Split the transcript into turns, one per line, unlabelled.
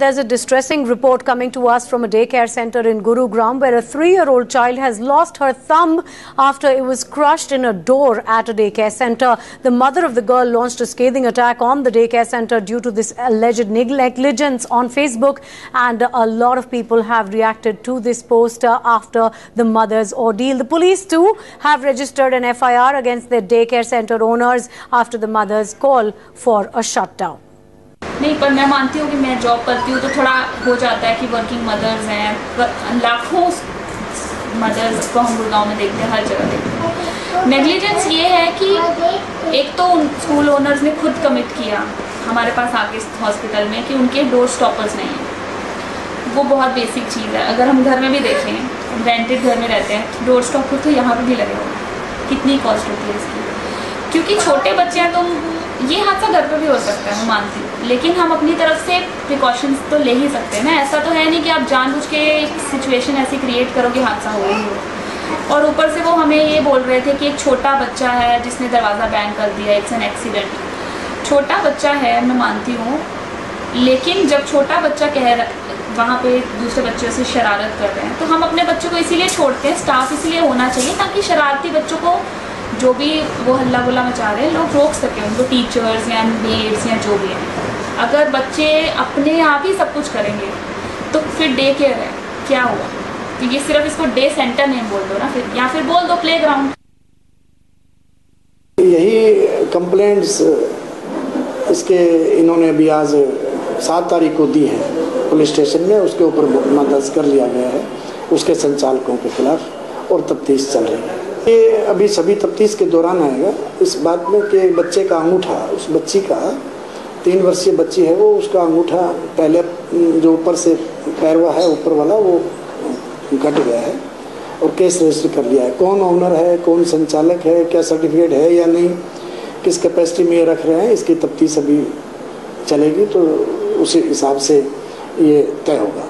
There's a distressing report coming to us from a daycare center in Gurugram where a three-year-old child has lost her thumb after it was crushed in a door at a daycare center. The mother of the girl launched a scathing attack on the daycare center due to this alleged negligence on Facebook and a lot of people have reacted to this post uh, after the mother's ordeal. The police too have registered an FIR against their daycare center owners after the mother's call for a shutdown.
नहीं, पर मैं मानती हूँ कि मैं job करती हूँ तो थोड़ा हो जाता है कि वर्किंग मदर्स हैं लाखों मदर्स को हम गुड़गांव में देखते हैं, हर जगह देखते हैं। नेग्लिजेंस ये है कि एक तो उन स्कूल ओनर्स ने खुद कमिट किया हमारे पास आके हॉस्पिटल में कि उनके डोर स्टॉपर्स नहीं हैं। वो बहुत बेसिक चीज़ है। अगर हम घर में भी देखें रेंटेड घर में रहते हैं डोर स्टॉपर तो यहाँ पर भी लगे हुए कितनी कॉस्ट होती है इसकी? क्योंकि छोटे बच्चे हैं तो ये हादसा घर पर भी हो सकता है, मैं मानती हूँ। लेकिन हम अपनी तरफ़ से प्रिकॉशंस तो ले ही सकते हैं। ना ऐसा तो है नहीं कि आप जानबूझ के एक सिचुएशन ऐसी क्रिएट करो कि हादसा हो ही हो और ऊपर से वो हमें ये बोल रहे थे कि एक छोटा बच्चा है जिसने दरवाज़ा बैन कर दिया इट्स एन एक्सीडेंट छोटा बच्चा है, मैं मानती हूँ, लेकिन जब छोटा बच्चा कह रहा, वहाँ पे दूसरे बच्चों से शरारत कर रहे हैं तो हम अपने बच्चों को इसीलिए छोड़ते हैं स्टाफ इसलिए होना चाहिए ताकि शरारती बच्चों को जो भी वो हल्ला गुल्ला मचा रहे हैं, लोग रोक सकें, उनको टीचर्स या मेड्स या जो भी हैं। अगर बच्चे अपने आप ही सब कुछ करेंगे तो फिर डे केयर है। क्या हुआ? तो ये सिर्फ़ इसको डे सेंटर नहीं बोल दो ना फिर, या फिर बोल दो प्ले ग्राउंड
यही कंप्लेंट्स इसके इन्होंने अभी आज सात तारीख को दी है। पुलिस स्टेशन में उसके ऊपर मुकदमा दर्ज कर लिया गया है, उसके संचालकों के खिलाफ और तफ्तीश चल रही है। ये अभी सभी तफ्तीश के दौरान आएगा। इस बात में कि बच्चे का अंगूठा, उस बच्ची का तीन वर्षीय बच्ची है, वो उसका अंगूठा पहले जो ऊपर से पैरवा है, ऊपर वाला, वो कट गया है और केस रजिस्टर कर लिया है। कौन ऑनर है, कौन संचालक है, क्या सर्टिफिकेट है या नहीं, किस कैपेसिटी में ये रख रहे हैं, इसकी तफ्तीश अभी चलेगी तो उसी हिसाब से ये तय होगा।